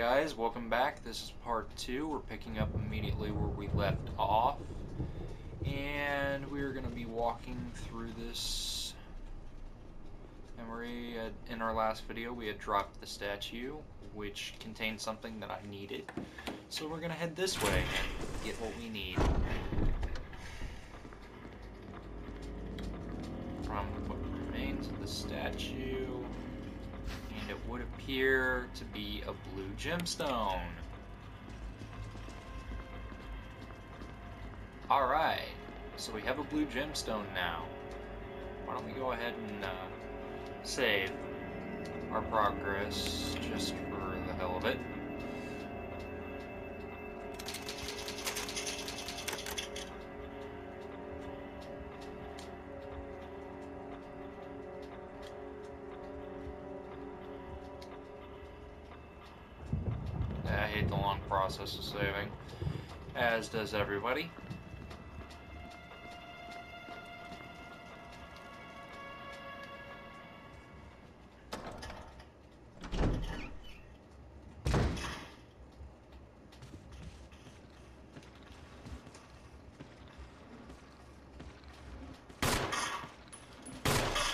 Guys, welcome back. This is part two. We're picking up immediately where we left off. And we're going to be walking through this. We had, uh, in our last video, we had dropped the statue, which contained something that I needed. So we're going to head this way and get what we need. From what remains of the statue would appear to be a blue gemstone. Alright, so we have a blue gemstone now. Why don't we go ahead and uh, save our progress just for the hell of it. The long process of saving, as does everybody.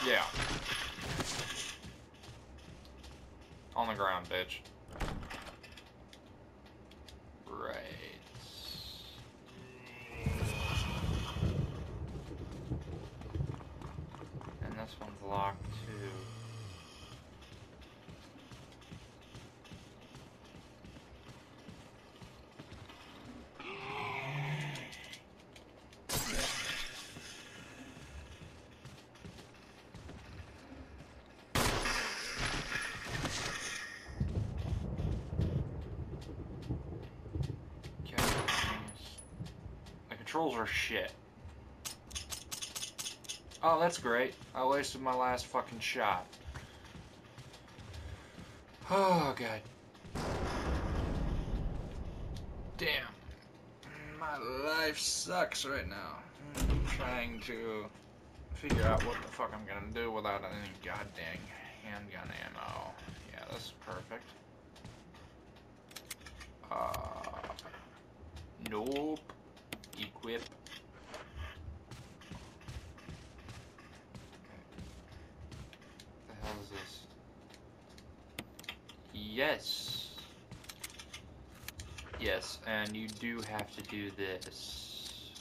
Yeah. On the ground, bitch. Controls are shit. Oh, that's great. I wasted my last fucking shot. Oh, God. Damn. My life sucks right now. I'm trying to figure out what the fuck I'm gonna do without any goddamn handgun ammo. Yeah, this is perfect. Uh, nope. Equip. The hell is this? Yes. Yes, and you do have to do this.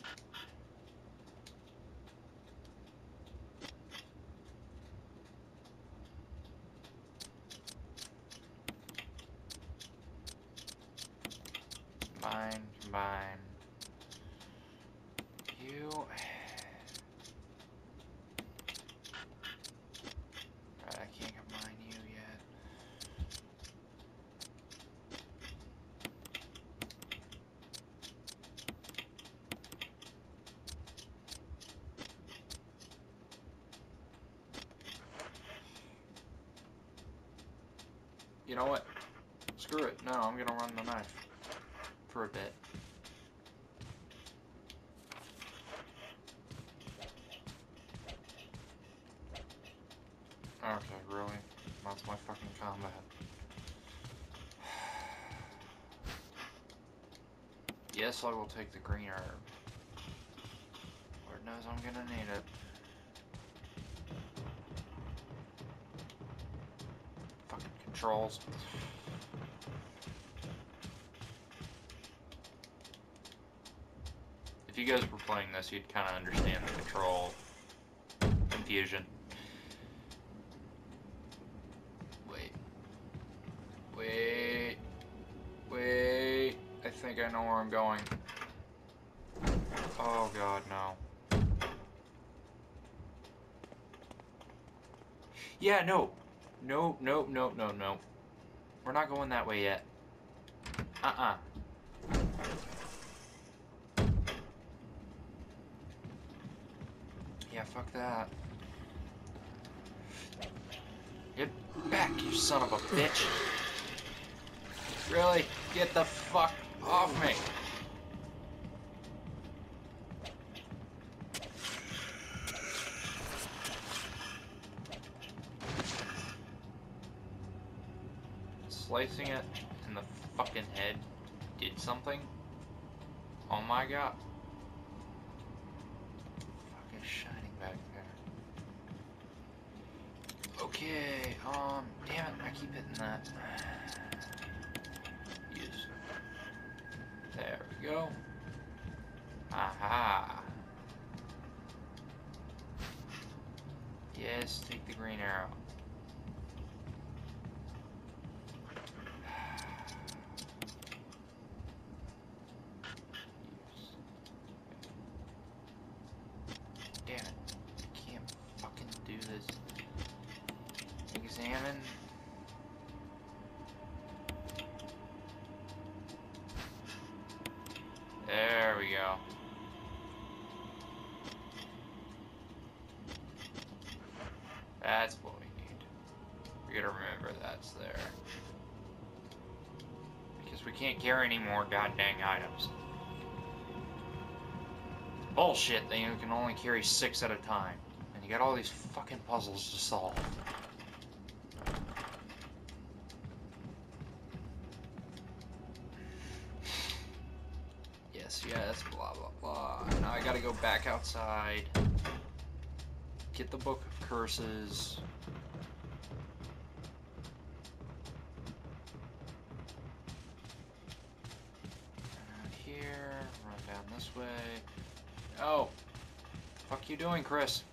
Combine, combine. You. Right, I can't combine you yet. You know what? Screw it. No, I'm gonna run the knife for a bit. Okay, really? That's my fucking combat. Yes, I will take the green herb. Lord knows I'm gonna need it. Controls. If you guys were playing this, you'd kind of understand the control confusion. Wait. Wait. Wait. I think I know where I'm going. Oh god, no. Yeah, no. No, no, no, no, no. We're not going that way yet. Uh-uh. Yeah, fuck that. Get back, you son of a bitch. Really? Get the fuck off me. Slicing it in the fucking head did something. Oh my god. Fucking shining back there. Okay, um, damn it, I keep hitting that. Yes. There we go. Aha. Yes, take the green arrow. Damn it. I can't fucking do this. Examine. There we go. That's what we need. We gotta remember that's there. Because we can't carry any more goddamn items. Bullshit, then you can only carry six at a time. And you got all these fucking puzzles to solve. Yes, yes, blah blah blah. Now I gotta go back outside. Get the Book Curses. Here, run down this way. Oh! Fuck you doing, Chris?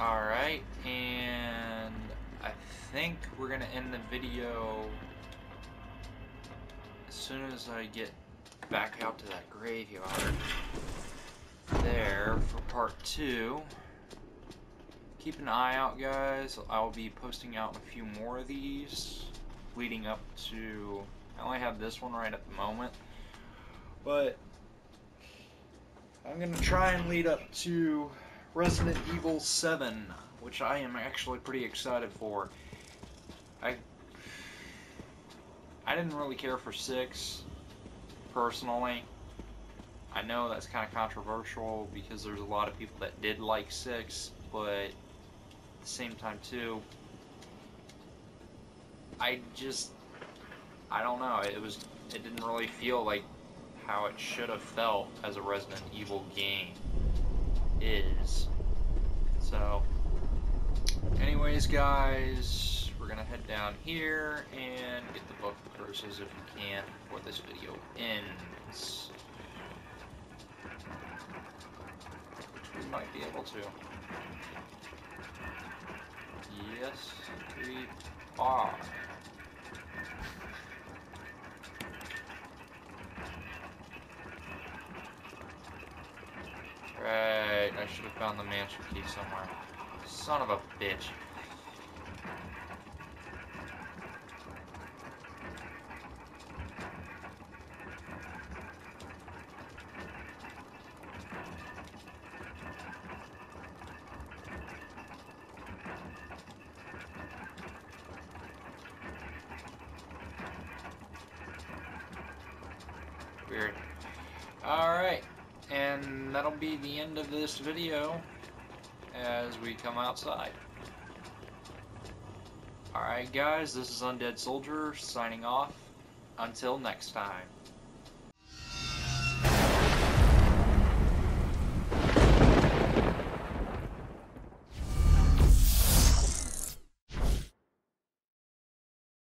Alright, and I think we're gonna end the video as soon as I get back out to that graveyard there for part two. Keep an eye out, guys. I'll be posting out a few more of these leading up to. I only have this one right at the moment, but I'm gonna try and lead up to Resident Evil 7, which I am actually pretty excited for. I I didn't really care for 6 personally. I know that's kind of controversial because there's a lot of people that did like 6, but at the same time too I just I don't know, it was it didn't really feel like how it should have felt as a Resident Evil game is. So, anyways, guys, we're gonna head down here and get the book of curses if we can before this video ends. We might be able to. Yes, we are. Right, I should have found the mansion key somewhere. Son of a bitch. Weird. Alright, and that'll be the end of this video as we come outside. Alright guys, this is Undead Soldier signing off. Until next time.